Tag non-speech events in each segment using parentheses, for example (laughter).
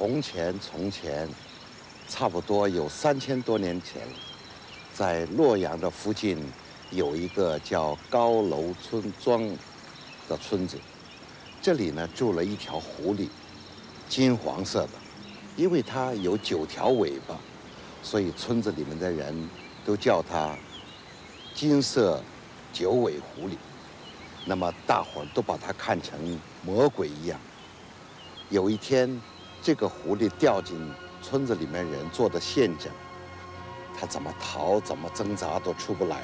从前，从前，差不多有三千多年前，在洛阳的附近有一个叫高楼村庄的村子，这里呢住了一条狐狸，金黄色的，因为它有九条尾巴，所以村子里面的人都叫它金色九尾狐狸。那么大伙儿都把它看成魔鬼一样。有一天，这个狐狸掉进村子里面人做的陷阱，它怎么逃、怎么挣扎都出不来。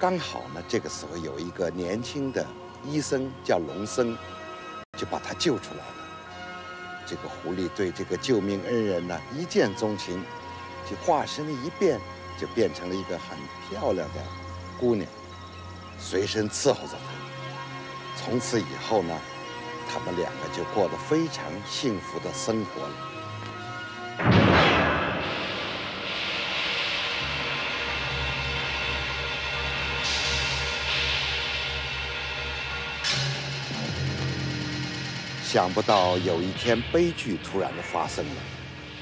刚好呢，这个时候有一个年轻的医生叫龙僧，就把他救出来了。这个狐狸对这个救命恩人呢一见钟情，就化身一变，就变成了一个很漂亮的姑娘，随身伺候着他。从此以后呢。他们两个就过得非常幸福的生活了。想不到有一天悲剧突然的发生了，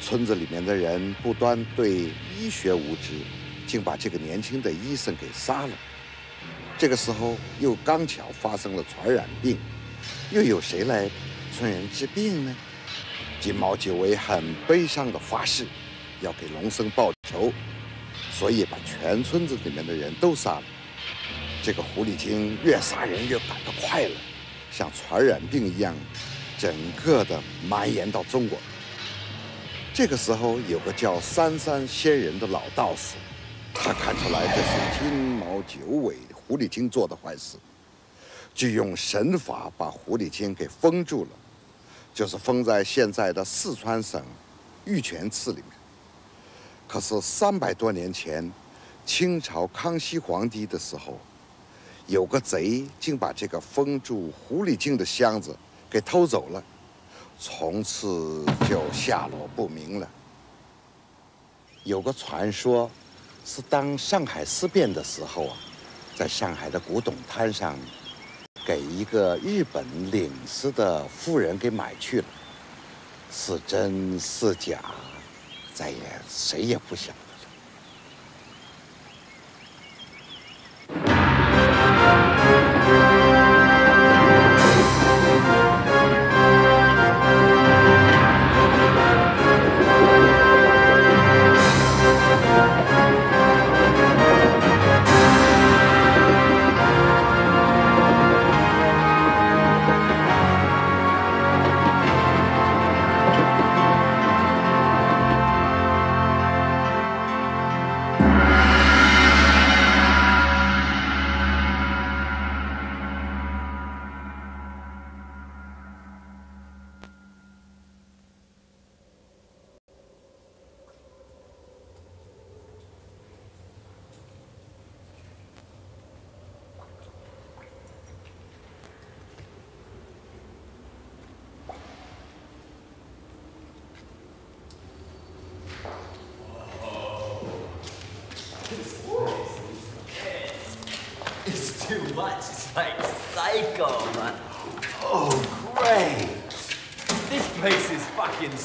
村子里面的人不端对医学无知，竟把这个年轻的医生给杀了。这个时候又刚巧发生了传染病。又有谁来村人治病呢？金毛九尾很悲伤的发誓，要给龙僧报仇，所以把全村子里面的人都杀了。这个狐狸精越杀人越赶得快了，像传染病一样，整个的蔓延到中国。这个时候，有个叫三三仙人的老道士，他看出来这是金毛九尾狐狸精做的坏事。就用神法把狐狸精给封住了，就是封在现在的四川省玉泉寺里面。可是三百多年前，清朝康熙皇帝的时候，有个贼竟把这个封住狐狸精的箱子给偷走了，从此就下落不明了。有个传说，是当上海事变的时候啊，在上海的古董摊上。给一个日本领事的夫人给买去了，是真是假，再也谁也不想。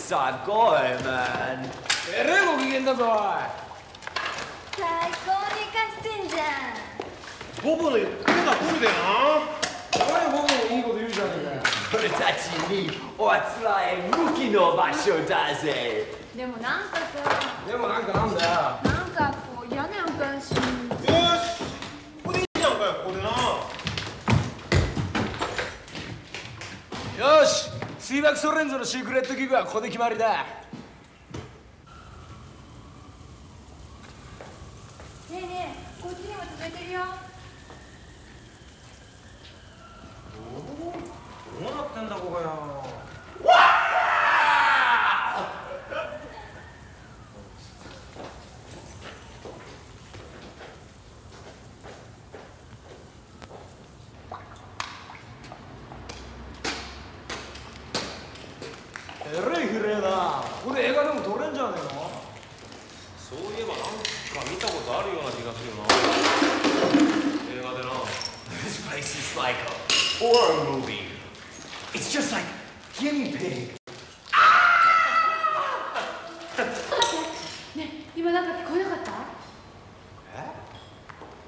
Man. えれえご機嫌だぞ最高に貸してんじゃん。ボボの言ってた通りだよな。何ボボもいいこと言うじゃねえかよ。俺たちにおあつらえ向きの場所だぜ。でもなんかさでもなんかなんだよ。なんかこう嫌な予感しよし。ここでいいじゃんかよここでな。よし水爆ソレンゾのシークレットギグはここで決まりだ。ねえねえこっちにも続いてるよ。どうなってんだここよえな。ここ映画でも撮れんじゃねえの？そういえばなか見たことあるような気がするな。映画でな。This place is like a horror movie. It's just like guinea pig. (laughs) ね今なんか聞こえなかった？え？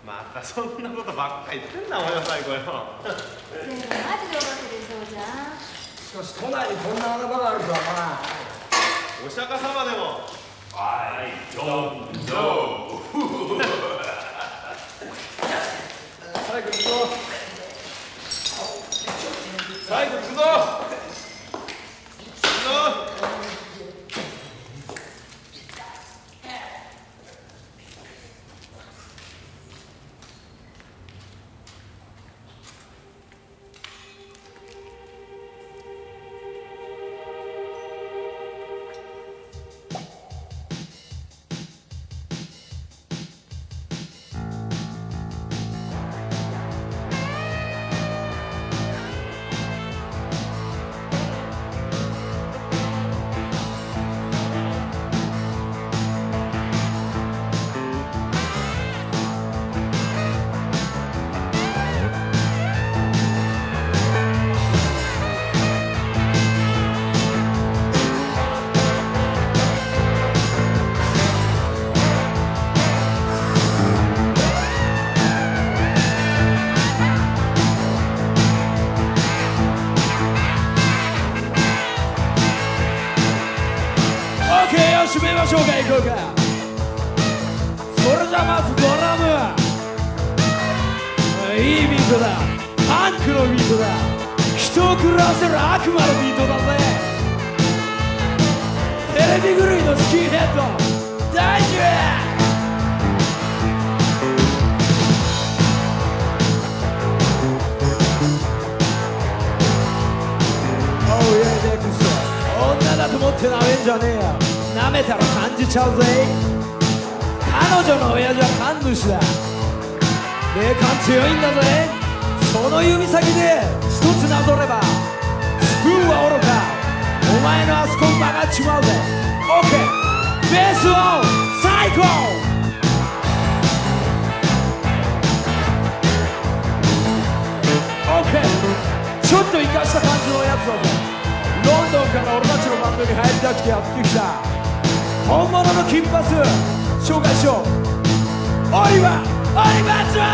またそんなことばっか言ってんなお前最後よ。(laughs) マジでおけでうじゃん。しかし都内にこんな穴場があるとはなお釈迦様でも。最後行くぞ。最後行くぞ。行くぞしょうか行こうか。それじゃまずドラム。いいビートだ。パンクのビートだ。人を狂わせる悪魔のビートだぜ。テレビ狂いのスキンヘッド。大丈夫女だと思ってなめんじゃねえよ。めたら感じちゃうぜ。彼女の親父は神主だ。霊感強いんだぜ。その指先で一つなぞればスプーンはおろか。お前のあそこ曲がっちまうぜ。OK ベースを最高ちょっと生かした感じのやつだぜ。ロンドンから俺たちのバンドに入りたくてやってきた。本物の金髪紹介しよう。オリバーオリバー・ジョン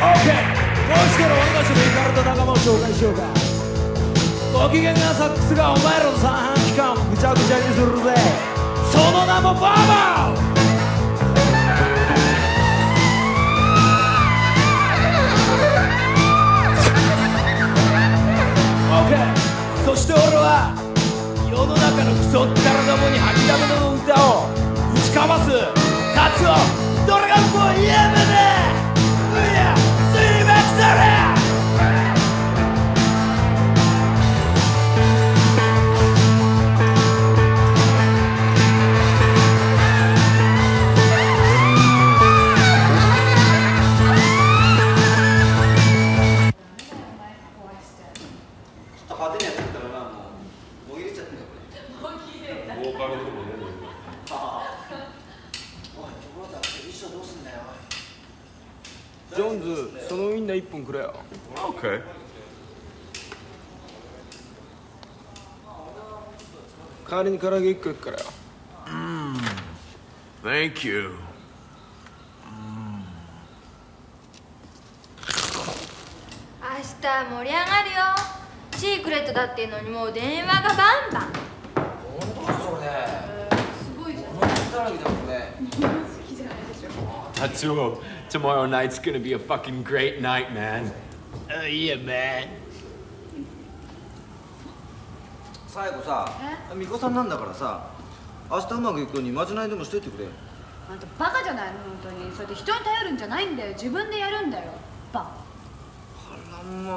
OK もう一人俺たちのイカルト仲間を紹介しようか。ご機嫌なサックスがお前らの三半規管をぐちゃぐちゃにするぜ。その名もバーバー。そして俺は世の中のクソったらどもに吐きだめの歌を打ちかます。達をどれがもうやめだ。代わりに唐揚げ1個いくからよ Thank you 明日盛り上がるよシークレットだっていうのにもう電話がバンバン本当だそれすごいじゃん同じだらけだこれ Tatsuo, tomorrow night's gonna be a fucking great night, man. Uh, yeah man 最後さ美子さんなんだからさ明日うまくいくようにまじないでもしといてくれ。あんたバカじゃない？の本当に。それで人に頼るんじゃないんだよ。自分でやるんだよ。バあらま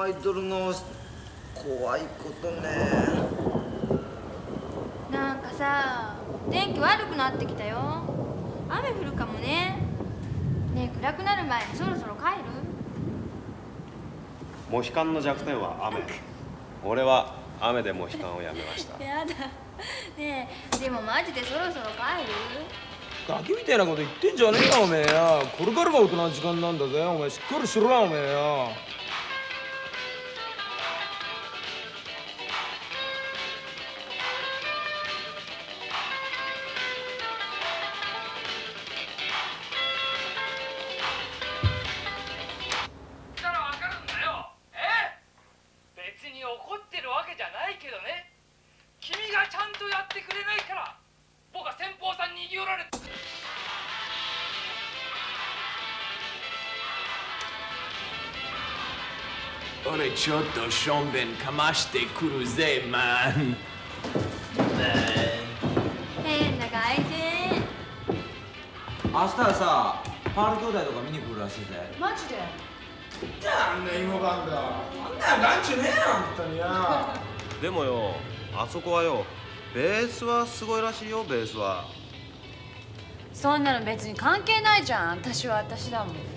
あアイドルの怖いことね。なんかさ天気悪くなってきたよ。雨降るかもね。ねえ暗くなる前にそろそろ帰る？モヒカンの弱点は雨。俺は雨でモヒカンをやめました。やだ。ねえでもマジでそろそろ帰る？ガキみたいなこと言ってんじゃねえよおめえよこれからが大人の時間なんだぜお前しっかりしろなおめえよちょっとしょんべんかましてくるぜ、マン。変な外人明日はさパール兄弟とか見に来るらしいぜ。マジで？なんだ芋バンドあんな眼中ねえよ本当にや (laughs) でもよあそこはよベースはすごいらしいよベースは。そんなの別に関係ないじゃん。私は私だもん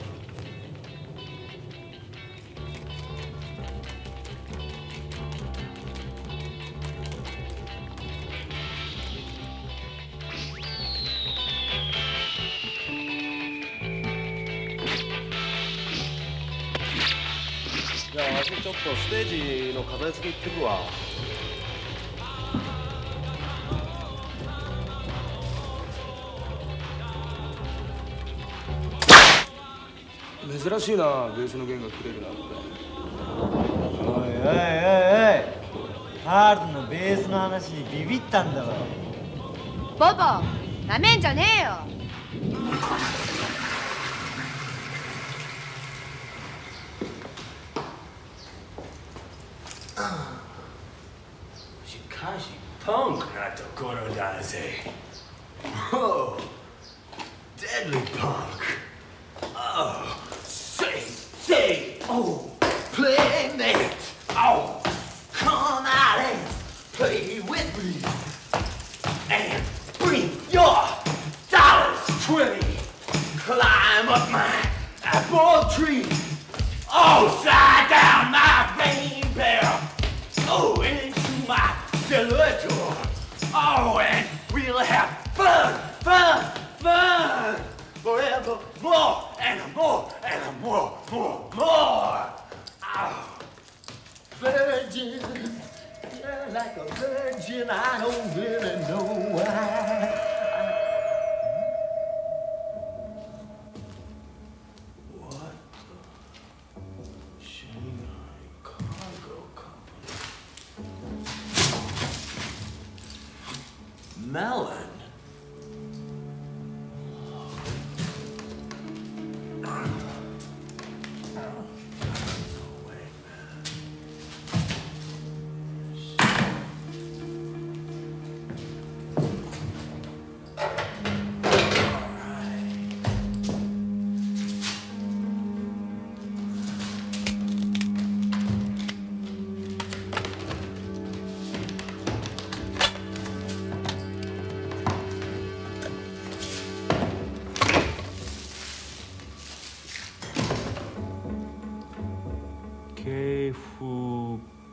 の片付け行ってくわ珍しいなベースの弦が切れるなんておいおいおいおいパールのベースの話にビビったんだろボボなめんじゃねえよしかしパンクなところだぜ Oh Deadly punk Oh Say Say Oh Playmate Oh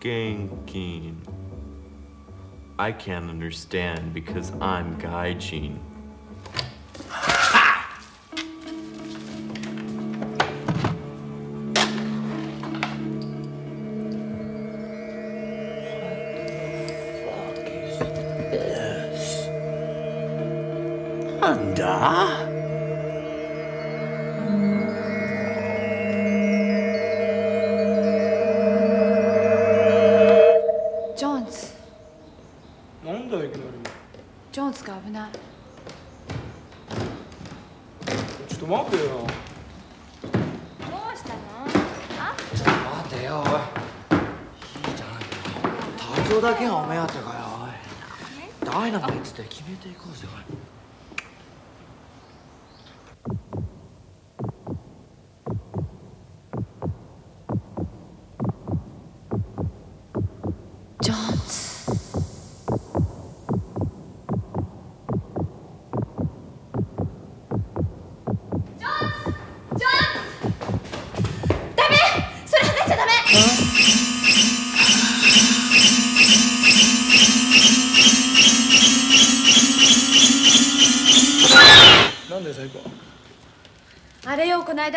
Genkin. I can't understand because I'm Gaijin.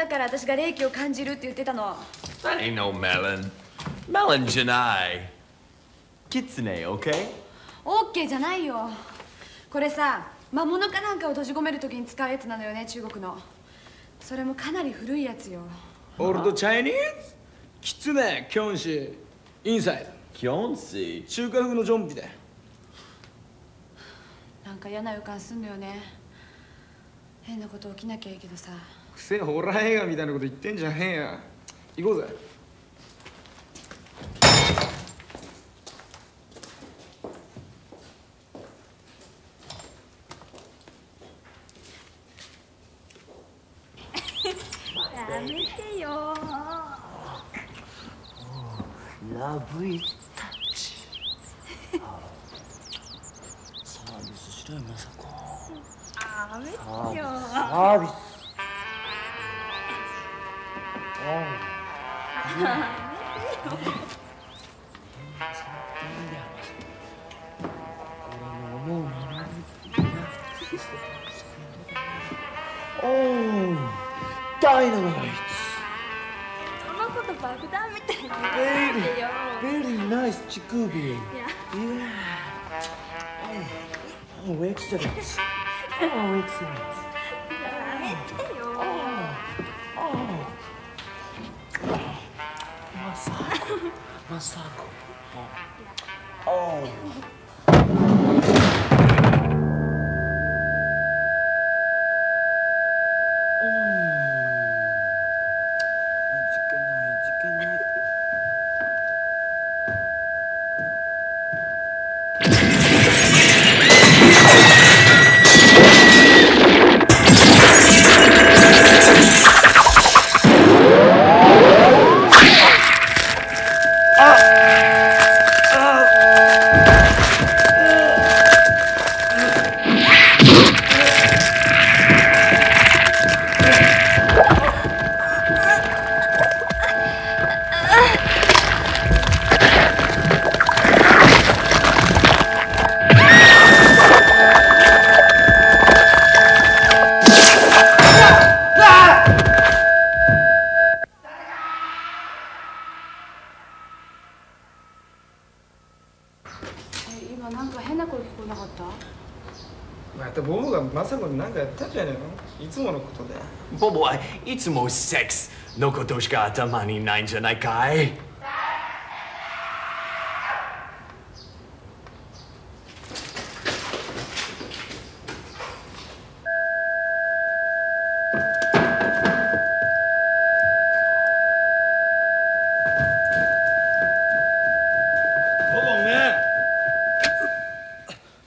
れよこの間から私が霊気を感じるって言ってたの。That ain't no melon. Melon Janai. Kitsune, okay? オッケーじゃないよ。これさ魔物かなんかを閉じ込めるときに使うやつなのよね中国の。それもかなり古いやつよ。オールドチャイニーズキツネキョンシーインサイド Kyonsi. 中華風のゾンビだよなんか嫌な予感すんのよね。変なこと起きなきゃいいけどさくせえホラー映画みたいなこと言ってんじゃねえや行こうぜ。やめてよ。ラブイタッチ。サービスしろよまさこやめてよ。サービスおーダイナマイトそのこと爆弾みたいに言わなベリーナイスチクー。ビー。おエクセレンス。おエクセレンス。コマサったんじゃねえの？いつものことで。ボボはいつもセックスのことしか頭にないんじゃないかい?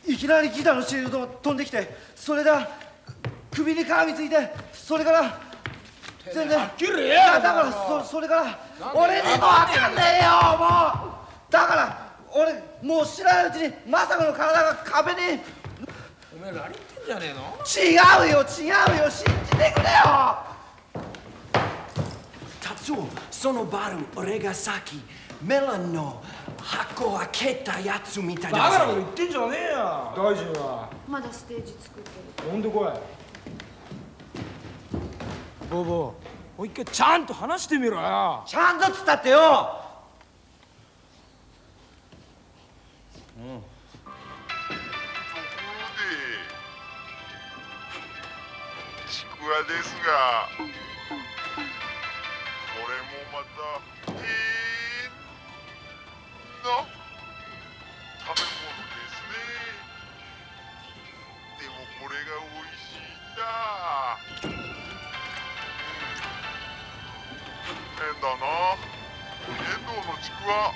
いきなりギターのシールドが飛んできてそれだ絡みついてそれから全然はっきだからそそれから俺にも分かんねえよもう。だから俺もう知らないうちにまさかの体が壁に。おめえ何言ってんじゃねえの？違うよ違うよ信じてくれよ。達夫そのバル俺がさっきメロンの箱開けたやつみたいだバカなこと言ってんじゃねえよ。大臣はまだステージ作ってる。呼んでこいボボもう一回ちゃんと話してみろよ。ちゃんとっつったってよちくわですがこれもまた変な食べ物ですね。でもこれが美味しいんだ変だな。遠藤のちくわ。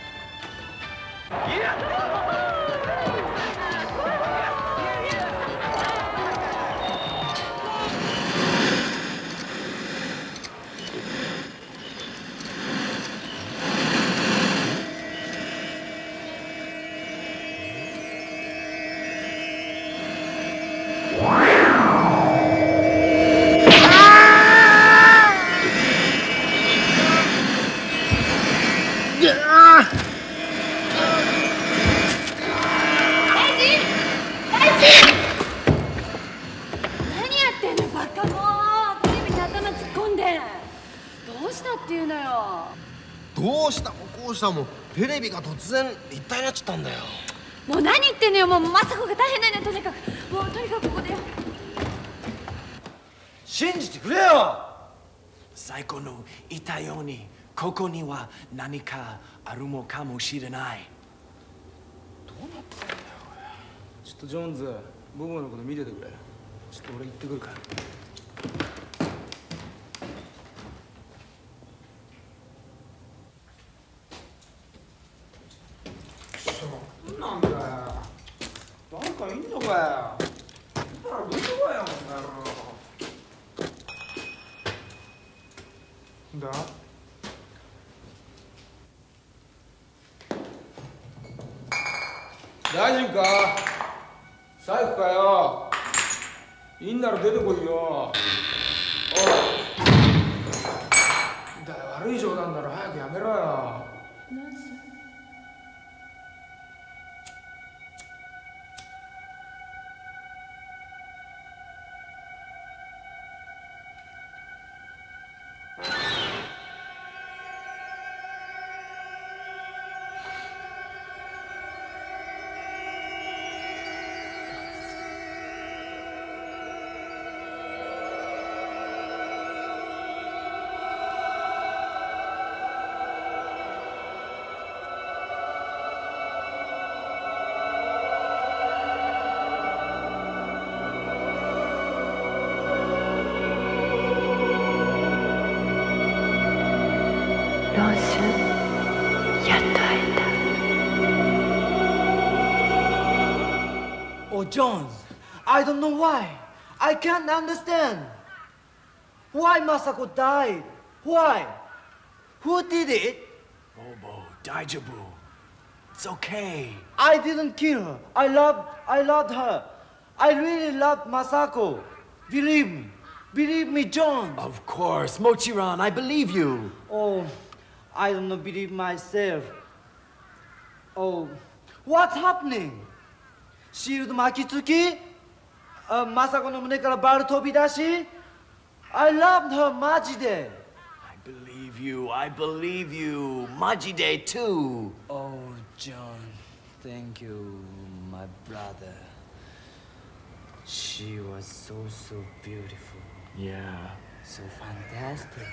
かもうテレビに頭突っ込んでどうしたっていうのよ。どうしたもこうしたもテレビが突然立体になっちゃったんだよ。もう何言ってんのよ。もう雅子が大変なんだよとにかく。もうとにかくここで。信じてくれよ。最高のいたようにここには何かあるのかもしれない。どうなってんだよちょっとジョーンズ僕のこと見ててくれ。ちょっと俺行ってくるから。なんだよ誰かいんのかよだからどこがよこの野郎だ大丈夫か？財布かよ。いいんなら出てこいよ。おい。だ悪い冗談なら早くやめろよ。Jones, I don't know why. I can't understand. Why Masako died? Why? Who did it? Oh, Bobo, Daijabu. It's okay. I didn't kill her. I loved, I loved her. I really loved Masako. Believe me. Believe me, John. Of course, Mochiran, I believe you. Oh, I don't believe myself. Oh, what's happening? シールド巻きつきあマサコの胸からバル飛び出し I loved her マジで I believe you, I believe you. Majide too. Oh, John, thank you, my brother. She was so, so beautiful. Yeah. So fantastic.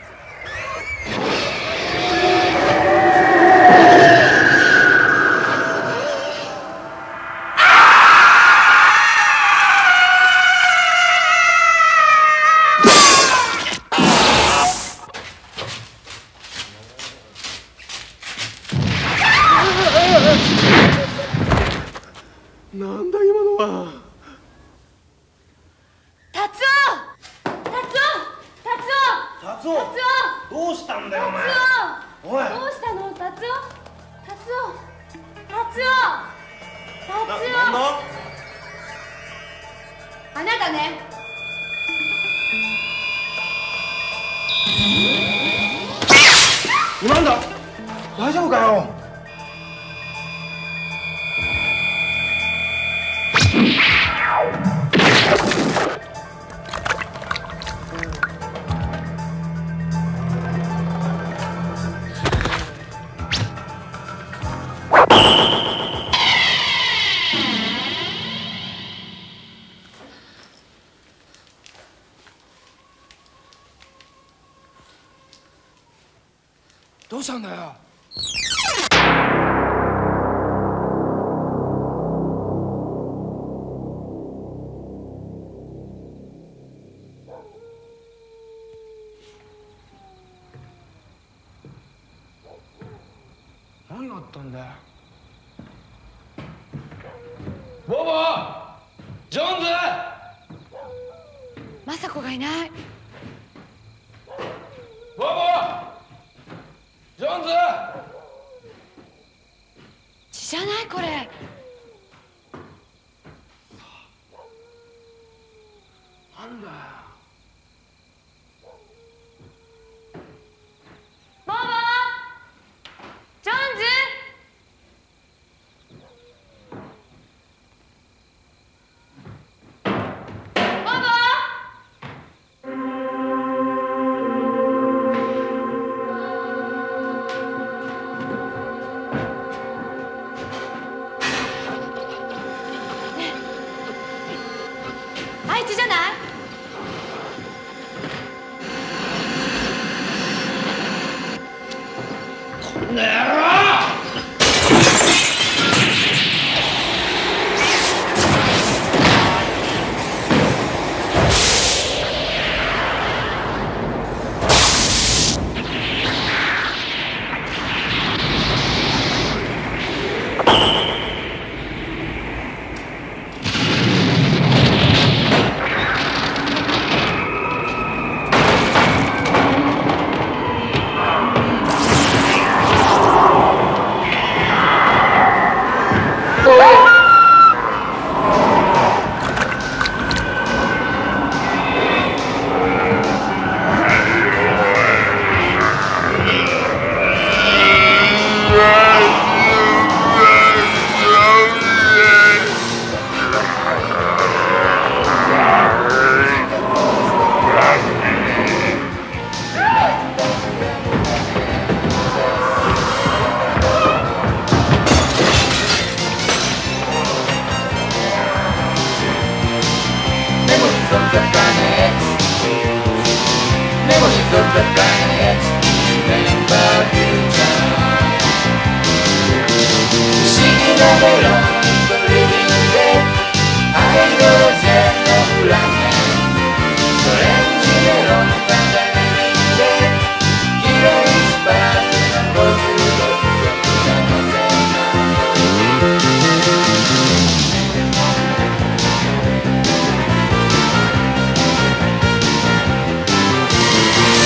どうしたんだよ？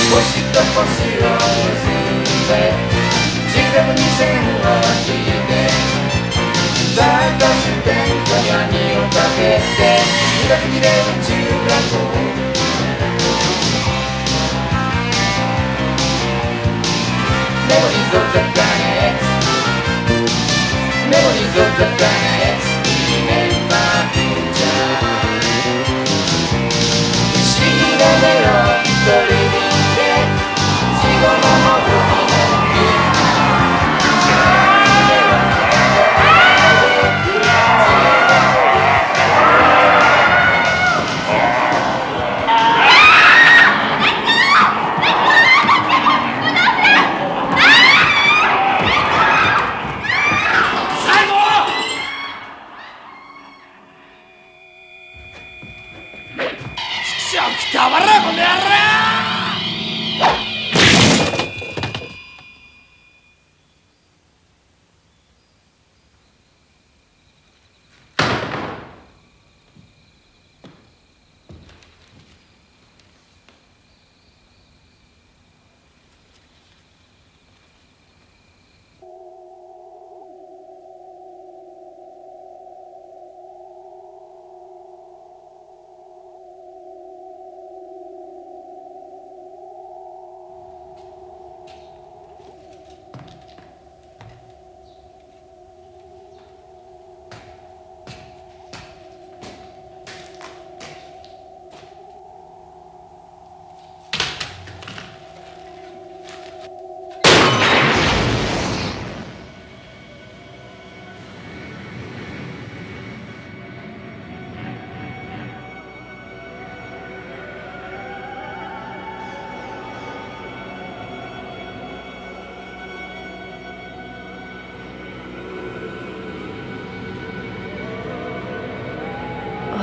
Pues Washington, Washington. 不思議なメロンとリビングでハイドロジェンのフラメンストレンジメロンがメリンで広いスパークの56億が乗せた星と星を結んで近くに線を引いてスタートステントに網をかけて磨きで宇宙がこう Memories of the planet Memories of the planet Remember future 不思議なメロンとリビ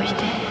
おいで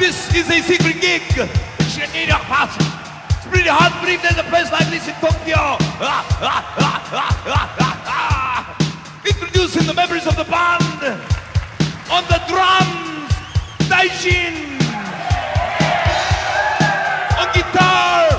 This is a secret gig. It's your need of pass. It's pretty hard to believe there's a place like this in Tokyo. Ah, ah, ah, ah, ah, ah. Introducing the members of the band. On the drums, Daishin. On guitar,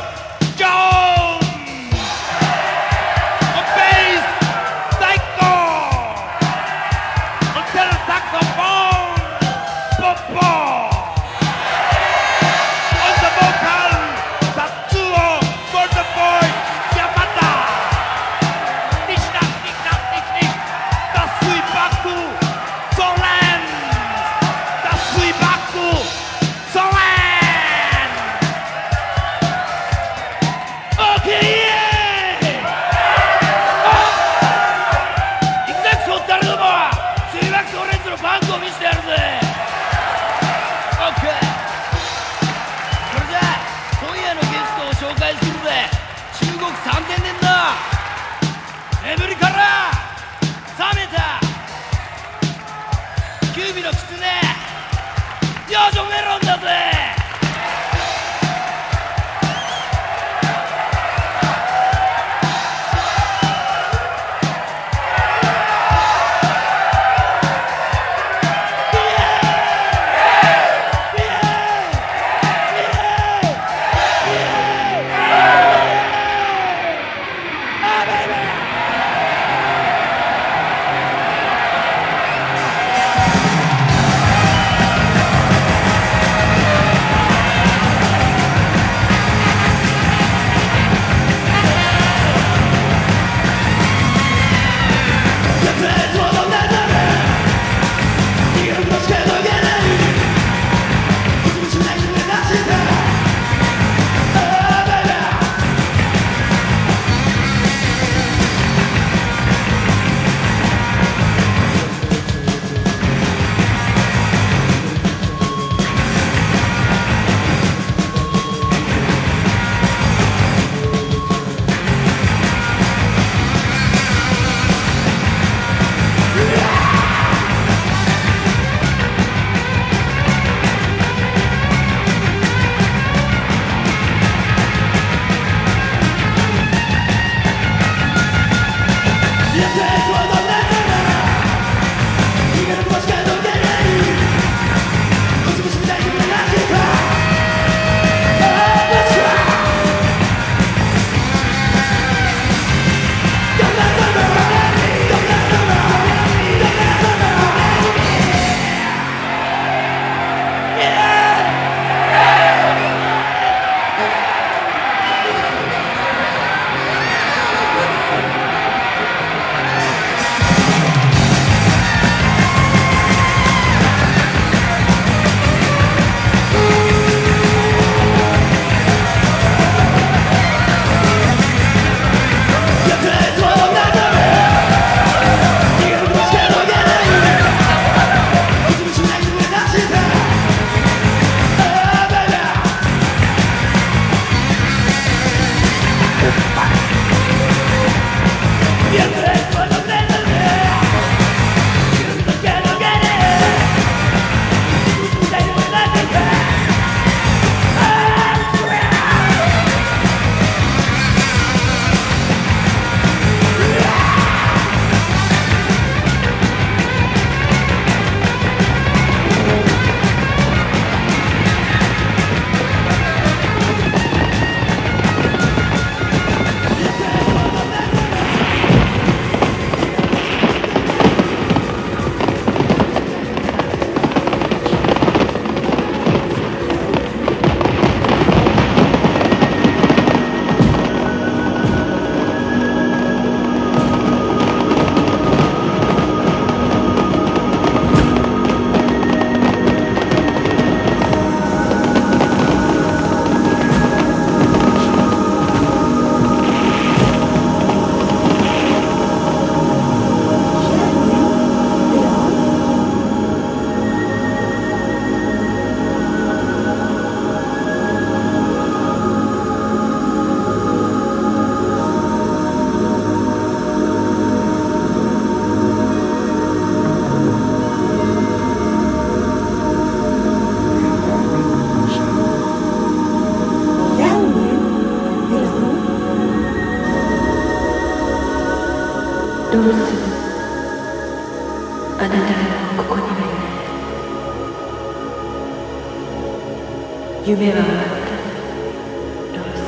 夢は終わったローズ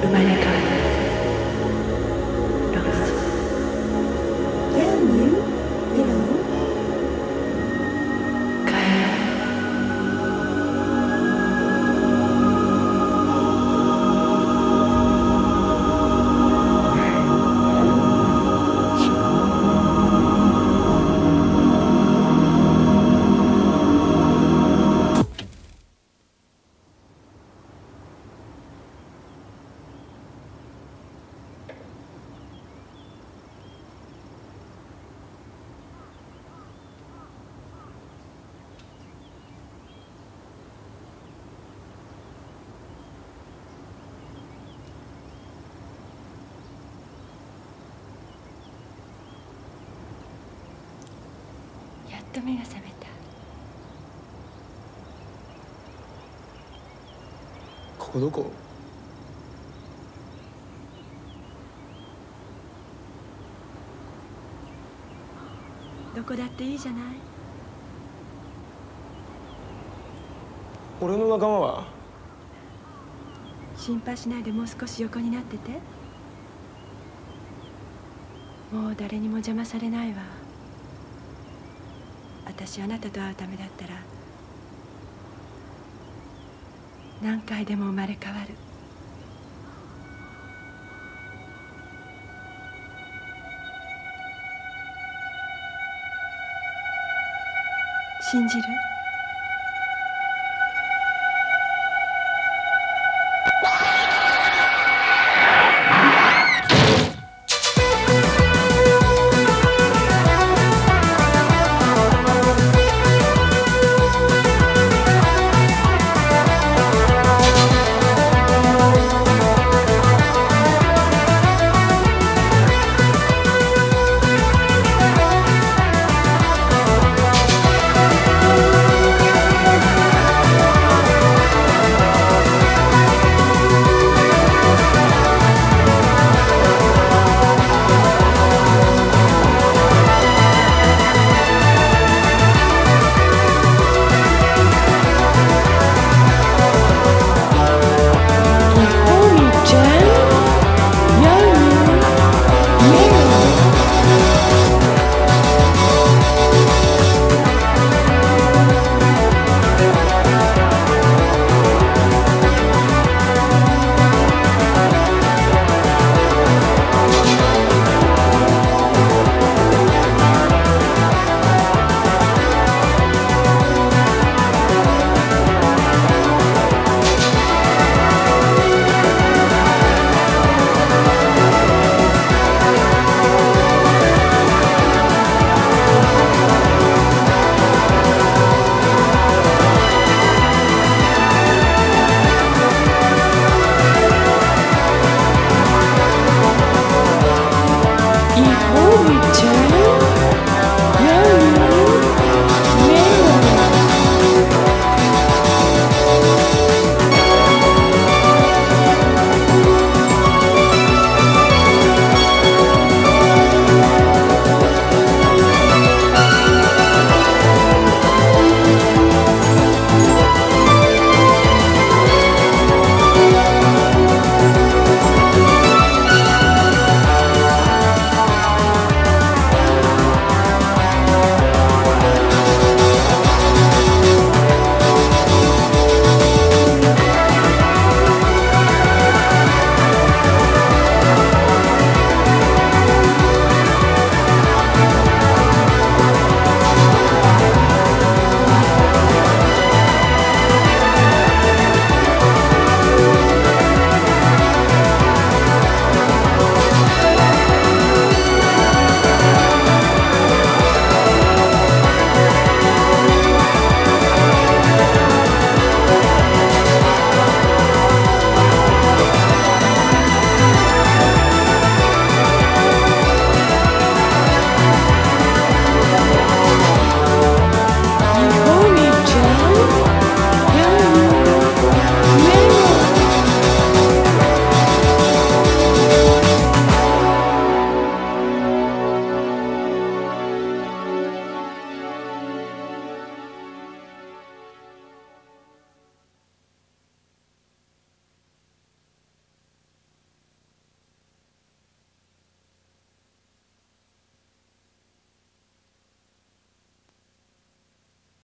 生まれここどこどこだっていいじゃない？俺の仲間は？心配しないでもう少し横になってて。もう誰にも邪魔されないわ。私あなたと会うためだったら何回でも生まれ変わる。信じる？